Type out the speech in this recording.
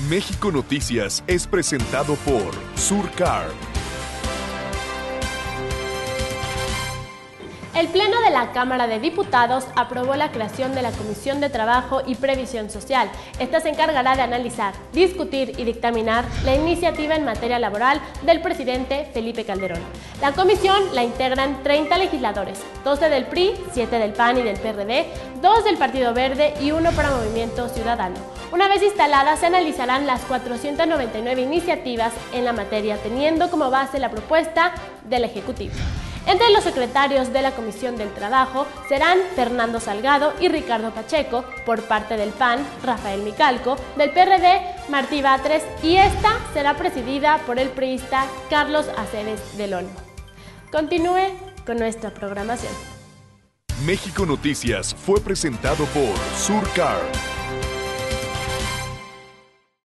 México Noticias es presentado por Surcar. El Pleno de la Cámara de Diputados aprobó la creación de la Comisión de Trabajo y Previsión Social. Esta se encargará de analizar, discutir y dictaminar la iniciativa en materia laboral del presidente Felipe Calderón. La comisión la integran 30 legisladores, 12 del PRI, 7 del PAN y del PRD, 2 del Partido Verde y 1 para Movimiento Ciudadano. Una vez instaladas, se analizarán las 499 iniciativas en la materia, teniendo como base la propuesta del Ejecutivo. Entre los secretarios de la Comisión del Trabajo serán Fernando Salgado y Ricardo Pacheco, por parte del PAN, Rafael Micalco, del PRD, Martí Batres, y esta será presidida por el priista Carlos Aceves del Olmo. Continúe con nuestra programación. México Noticias fue presentado por Surcar.